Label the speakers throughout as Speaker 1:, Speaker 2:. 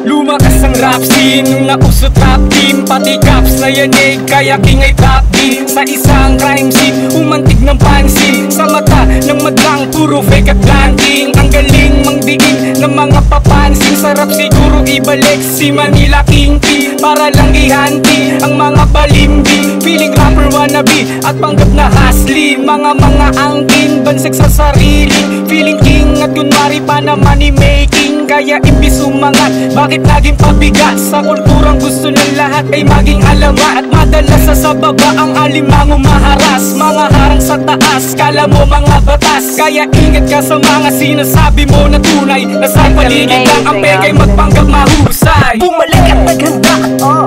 Speaker 1: Lumakas ang rap scene Nung nauso top team. Pati caps na yanig Kaya king ay top team. Sa isang crime scene Umantig ng pansin. Sa mata ng madlang Puro fake at blanking. Ang galing mangdiin Ng mga papansin. Sarap siguro ibalik Si Manila King P Para lang ihanti Ang mga balimbi. Feeling rapper wannabe At panggap na hasli Mga mga angkin Bansag sa sarili. Feeling king At kunwari pa na money making Kaya imbis umangat Bakit naging pabigat? Sa kulturang gusto ng lahat Ay maging alamat. At madalas sa sa baba Ang alimango maharas. Mga harang sa taas Kala mo mga batas. Kaya ingat ka sa mga sinasabi mo na tunay. Nasa paligid lang ang pegay Magpanggap mahusay.
Speaker 2: Bumalik at naghanda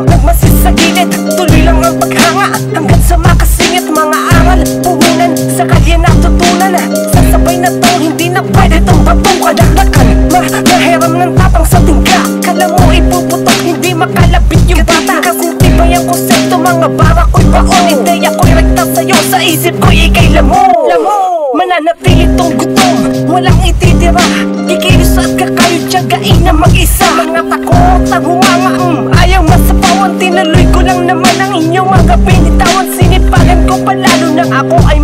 Speaker 2: Nagmasis sa gilid. Tuloy lang ang paghanga Hanggang sa makasingit. Mga angal Puhunan Sa kalye natutunan. Sasabay na to Hindi na pwede tong batong kadakdakan Ma Mahiram ng tapang sa tingka. Kala mo ipuputok Hindi makalabit yung bata. Kasing tibay ang konsepto Mga bara ko'y baon. Ideya ko'y rekta sa'yo Sa isip ko'y ikay lamo Mananatili tong gutom Walang ititira. Kikilos at kakayo Tiyagain na mag-isa. Mga takot ang humanga mm, Ayaw masapawan. Tinuloy ko lang naman ang inyong mga binitawan Sinipagan ko palalo nang ako ay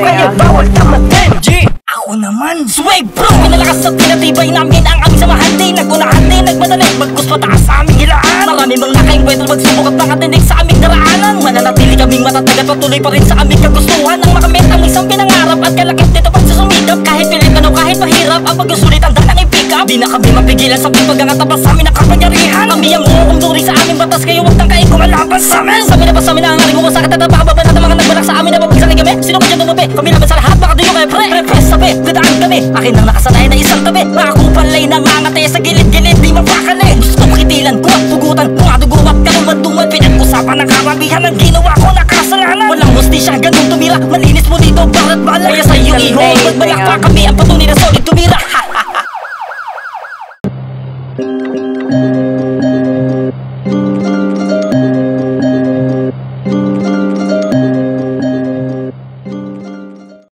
Speaker 2: Kaya bawal tamatin G. ako naman Sway bro. Pinalakas at pinatibay namin ang aming samahan Di nagunahan din Nagmadali. Magkus mataas sa aming hilaan Marami mang nakainkwentro Magsubok at nakatinig sa aming daraanan? Mananatili kaming matatag at patuloy pa rin sa aming kagustuhan. Ang makamit ang isang pinangarap At kalakit nito pag susumidap Kahit pilit ano kahit mahirap Ang pagsusulit ang dalang i-pick up. Di na kami mapigilan sa pagpagangatapos sa amin ang kapangyarihan. Kami ang umuumduri sa aming batas Kayo huwag tangkain kung malaban sa amin. Sa amin na pa sa amin ang haring Huwag at napakababa Kumilaban sa lahat, baka di ko kayo pre Refresh sa dadaan kami. Akin ang nakasanay na isang tabi Mga kupalay nangangatay sa gilid-gilid Di mapakali Diyos ko makitilan ko at pugutan Kung adugo at kalumaduan Pinag-usapan ng karamihan Ang ginawa ko nakasalanan. Walang mustisya, ganun tumira. Malinis mo dito, barat bala Kaya sa iyong iho, magbalak pa ah. kami Ang patunay na solid tumira. Ha ha ha